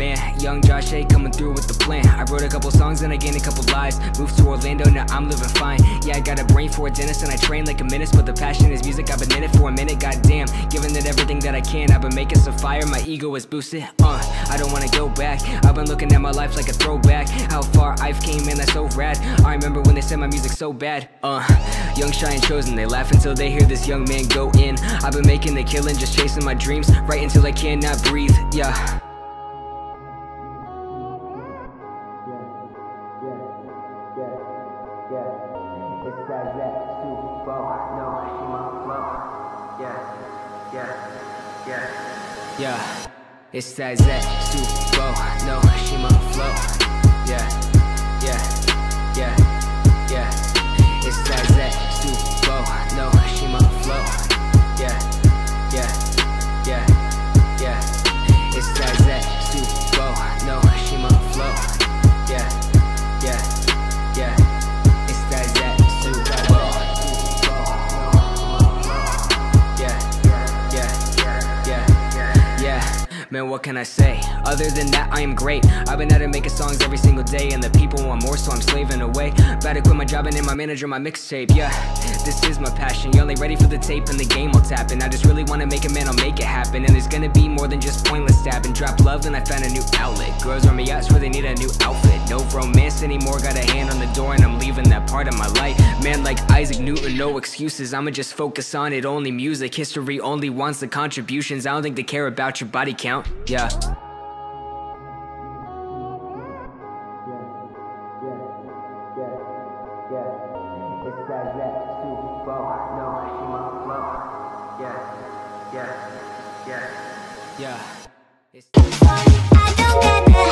man, Young Josh A coming through with the plan. I wrote a couple songs and I gained a couple lives. Moved to Orlando, now I'm living fine. Yeah, I got a brain for a dentist and I train like a menace, but the passion is music. I've been in it for a minute, goddamn. Giving it everything that I can. I've been making some fire, my ego is boosted. Uh, I don't wanna go back. I've been looking at my life like a throwback. How far I've came, man, that's so rad. I remember when they said my music so bad. Uh, young, shy, and chosen. They laugh until they hear this young man go in. I've been making the killing, just chasing my dreams, right until I cannot breathe. Yeah. It's that Zach Super no Shima flow. Yeah, yeah, yeah. Yeah, it's that Zach Super no Shima flow. Yeah, yeah, Man, what can I say? Other than that, I am great. I've been at it making songs every single day, and the people want more, so I'm slaving away. About to quit my job and name my manager my mixtape. Yeah, this is my passion. Y'all ain't ready for the tape, and the game will tap. And I just really wanna make it, man, I'll make it happen. And there's gonna be more than just pointless stabbing. Drop love, and I found a new outlet. Girls on me yachts where they need a new outfit. No romance anymore, got a hand on the door, and I'm leaving that part of my life. Man, like Isaac Newton, no excuses. I'ma just focus on it, only music. History only wants the contributions. I don't think they care about your body count. Yeah. That. Yeah, yeah, yeah, yeah. I don't gotta hide,